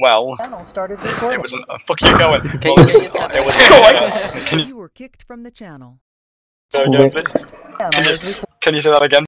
Well, Channel started it recording. was Uh, fuck you going. Can Well, you get yourself it wasn't. Can you You were kicked from the channel. go again, please? Can you say that again?